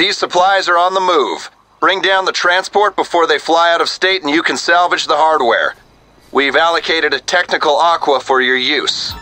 These supplies are on the move. Bring down the transport before they fly out of state and you can salvage the hardware. We've allocated a technical aqua for your use.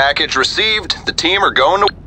Package received. The team are going to...